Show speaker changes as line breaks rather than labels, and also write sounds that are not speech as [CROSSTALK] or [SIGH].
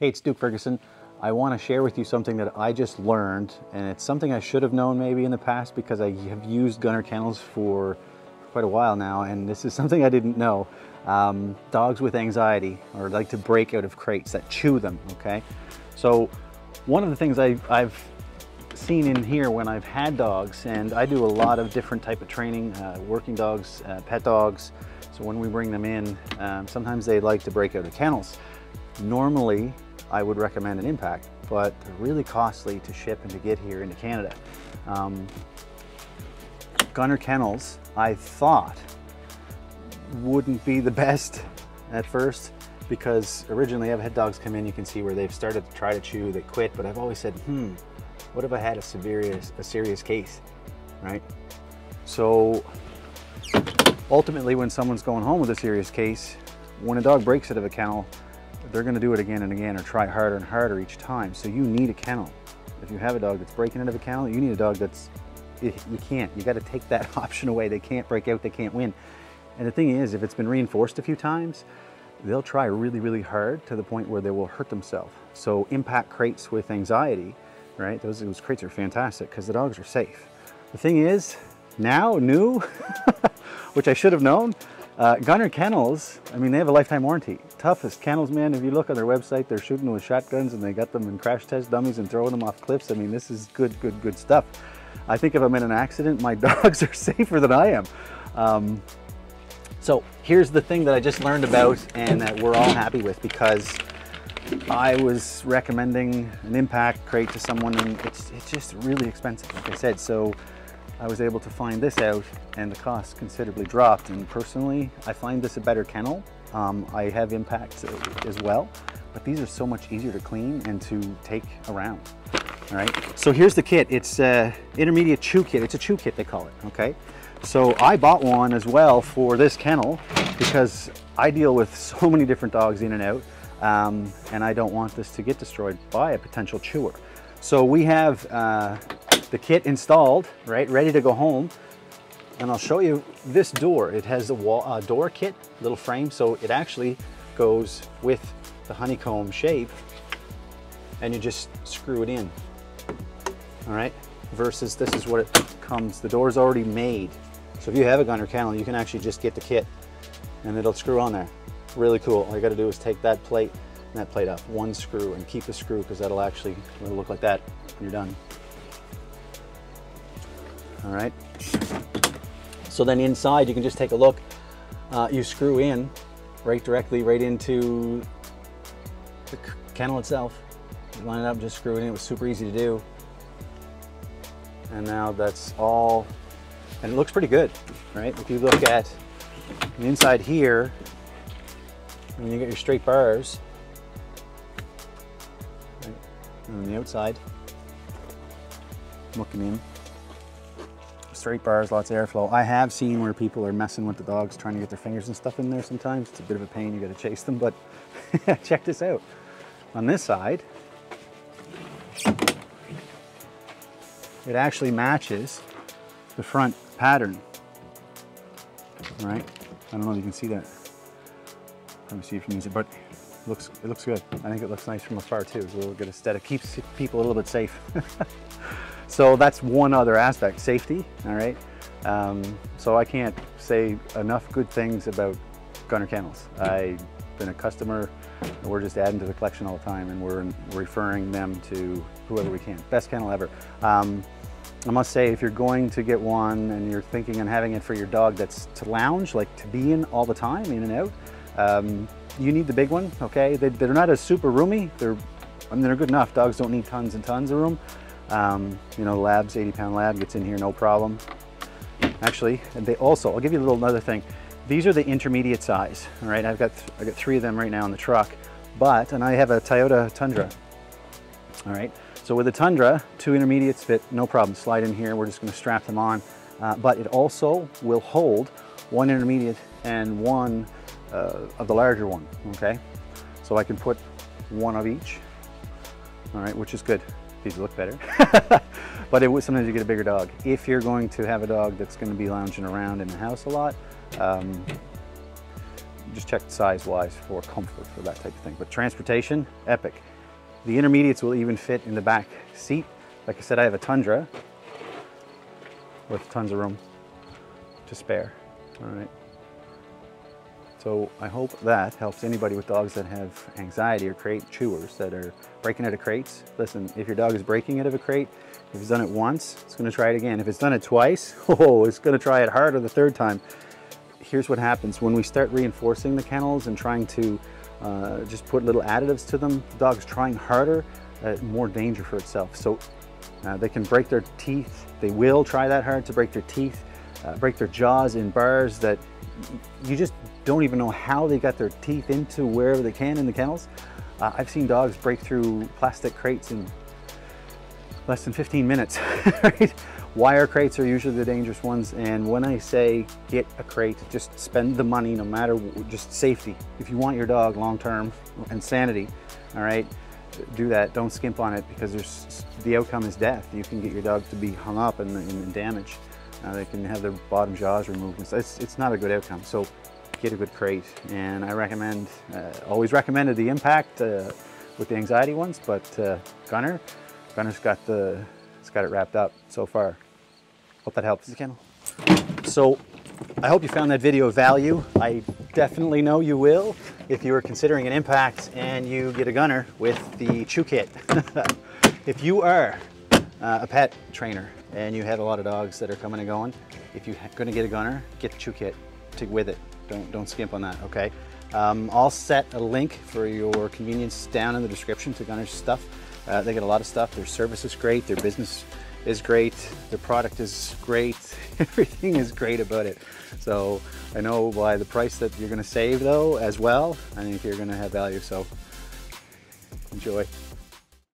Hey, it's Duke Ferguson. I want to share with you something that I just learned, and it's something I should have known maybe in the past because I have used Gunner Kennels for quite a while now, and this is [LAUGHS] something I didn't know. Um, dogs with anxiety or like to break out of crates that chew them, okay? So one of the things I, I've seen in here when I've had dogs, and I do a lot of different type of training, uh, working dogs, uh, pet dogs, so when we bring them in, um, sometimes they like to break out of kennels. Normally, I would recommend an impact, but they're really costly to ship and to get here into Canada. Um, Gunner Kennels, I thought, wouldn't be the [LAUGHS] best at first because originally I've had dogs come in, you can see where they've started to try to chew, they quit, but I've always said, hmm, what if I had a serious, a serious case, right? So ultimately when someone's going home with a serious case, when a dog breaks out of a kennel, they're gonna do it again and again or try harder and harder each time. So you need a kennel. If you have a dog that's breaking out of a kennel, you need a dog that's, you can't, you gotta take that [LAUGHS] option away. They can't break out, they can't win. And the thing is, if it's been reinforced a few times, they'll try really, really hard to the point where they will hurt themselves. So impact crates with anxiety, right? Those, those crates are fantastic because the dogs are safe. The thing is, now, new, [LAUGHS] which I should have known, uh, Gunner Kennels, I mean, they have a lifetime warranty. Toughest kennels, man. If you look on their website, they're shooting with shotguns and they got them in crash test dummies and throwing them off cliffs. I mean, this is good, good, good stuff. I think if I'm in an accident, my [LAUGHS] dogs are safer than I am. Um, so here's the thing that I just learned about and that we're all happy with because I was recommending an impact crate to someone and it's, it's just really expensive, like I said. So I was able to find this out and the cost considerably dropped. And personally, I find this a better kennel. Um, I have impacts as well, but these are so much easier to clean and to take around. All right, so here's the kit. It's a intermediate chew kit. It's a chew kit, they call it, okay? So I bought one as well for this kennel because I deal with [LAUGHS] so many different dogs in and out um, and I don't want this to get destroyed by a potential chewer. So we have uh, the kit installed, right, ready to go home. And I'll show you this door. It has a wall, uh, door kit, little frame, so it actually goes with the honeycomb shape and you just screw it in, all right? Versus this is what it comes, the door's already made. So if you have a gunner kennel, you can actually just get the kit and it'll screw on there. Really cool. All you gotta do is take that plate and that plate off, one screw, and keep the screw because that'll actually it'll look like that when you're done. All right. So then inside you can just take a look. Uh, you screw in right directly right into the kennel itself. You line it up, just screw it in. It was super easy to do. And now that's all, and it looks pretty good, right? If you look at the inside here, and you get your straight bars, right? and on the outside, looking in, straight bars, lots of airflow. I have seen where people are messing with the dogs, trying to get their fingers and stuff in there sometimes. It's a bit of a pain, you gotta chase them, but [LAUGHS] check this out. On this side, it actually matches the front pattern, right? I don't know if you can see that. Let me see if you can use it, but it looks, it looks good. I think it looks nice from afar too. It's a little good aesthetic. Keeps people a little bit safe. [LAUGHS] so that's one other aspect, safety, all right? Um, so I can't say enough good things about Gunner Kennels. I've been a customer, we're just adding to the collection all the time and we're referring them to whoever we can. Best kennel ever. Um, I must say, if you're going to get one and you're thinking on having it for your dog that's to lounge, like to be in all the time, in and out, um, you need the big one, okay? They, are not as super roomy. They're, I mean, they're good enough. Dogs don't need tons and tons of room. Um, you know, labs, 80 pound lab gets in here, no problem. Actually, they also, I'll give you a little another thing. These are the intermediate size, all right? I've got, I've got three of them right now in the truck, but, and I have a Toyota Tundra, all right? So with the Tundra, two intermediates fit, no problem. Slide in here, we're just gonna strap them on. Uh, but it also will hold one intermediate and one uh, of the larger one, okay? So I can put one of each, all right, which is good. These look better. [LAUGHS] but it sometimes you get a bigger dog. If you're going to have a dog that's gonna be lounging around in the house a lot, um, just check size wise for comfort for that type of thing. But transportation, epic. The intermediates will even fit in the back seat. Like I said, I have a Tundra with tons of room to spare. All right. So I hope that helps anybody with dogs that have anxiety or crate chewers that are breaking out of crates. Listen, if your dog is breaking out of a crate, if it's done it once, it's gonna try it again. If it's done it twice, [LAUGHS] oh, it's gonna try it harder the third time. Here's what happens. When we start reinforcing the kennels and trying to uh, just put little additives to them, the dog's trying harder, uh, more danger for itself. So uh, they can break their teeth. They will try that hard to break their teeth, uh, break their jaws in bars that you just don't even know how they got their teeth into wherever they can in the kennels. Uh, I've seen dogs break through plastic crates in less than 15 minutes, [LAUGHS] right? Wire crates are usually the dangerous ones. And when I say get a crate, just spend the money no matter, just safety. If you want your dog long-term and sanity, all right, do that. Don't skimp on it because there's, the outcome is death. You can get your dog to be hung up and, and damaged. Uh, they can have their bottom jaws removed. It's, it's not a good outcome. So get a good crate. And I recommend, uh, always recommended the Impact uh, with the anxiety ones, but uh, Gunner, Gunner's got the, it's got it wrapped up so far. Hope that helps. So I hope you found that video of value. I definitely know you will if you are considering an impact and you get a gunner with the chew kit. [LAUGHS] if you are uh, a pet trainer and you have a lot of dogs that are coming and going, if you're going to get a gunner, get the chew kit to, with it. Don't, don't skimp on that, okay? Um, I'll set a link for your convenience down in the description to Gunner's stuff. Uh, they get a lot of stuff. Their service is great. Their business is great. Their product is great. [LAUGHS] Everything is great about it. So I know by the price that you're going to save though as well, I think you're going to have value. So enjoy.